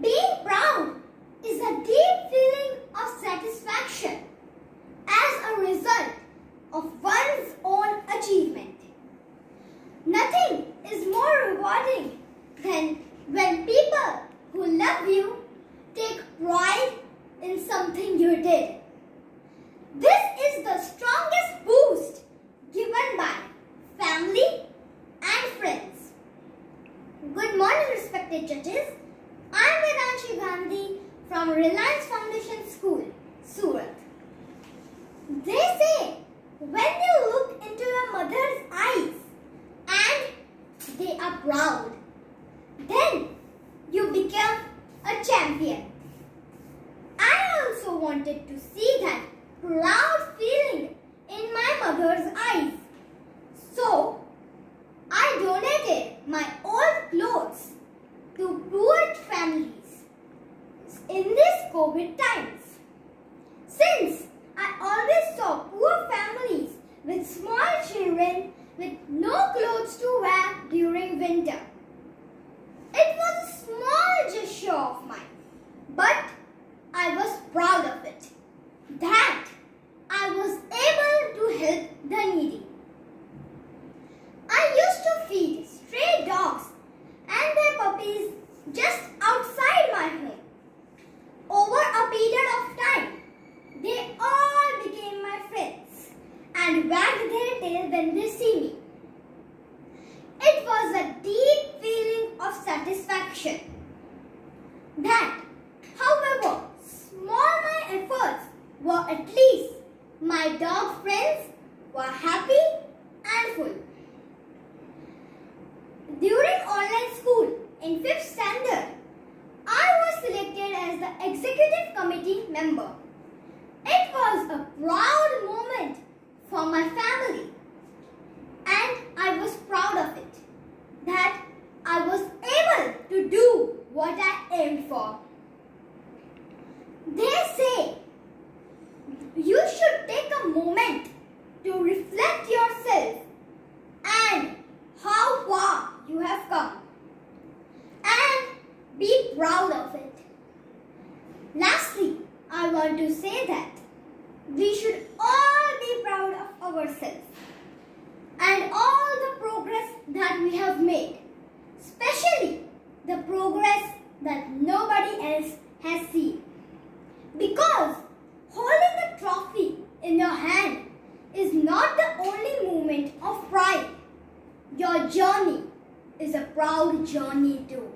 Being proud is a deep feeling of satisfaction as a result of one's own achievement. Nothing is more rewarding than when people who love you take pride in something you did. This is the strongest boost given by family and friends. Good morning respected judges. I Gandhi from Reliance Foundation School, Surat. They say when you look into your mother's eyes and they are proud, then you become a champion. I also wanted to see that proud feeling in my mother's eyes. So, I donated my old clothes to poor families in this COVID times. Since I always saw poor families with small children with no clothes to wear during winter. It was a small gesture of mine, but I was proud of it. That I was able to help the needy. I used to feed stray dogs and their puppies just outside my home. Over a period of time, they all became my friends and wagged their tail when they see me. It was a deep feeling of satisfaction. That, however small my efforts were at least my dog friends were happy and full. During online school in 5th standard, I was selected as the executive committee member. It was a proud my family and I was proud of it that I was able to do what I aimed for. They say you should take a moment to reflect yourself and how far you have come and be proud of it. Lastly, I want to say that we should all proud of ourselves and all the progress that we have made, especially the progress that nobody else has seen. Because holding the trophy in your hand is not the only moment of pride. Your journey is a proud journey too.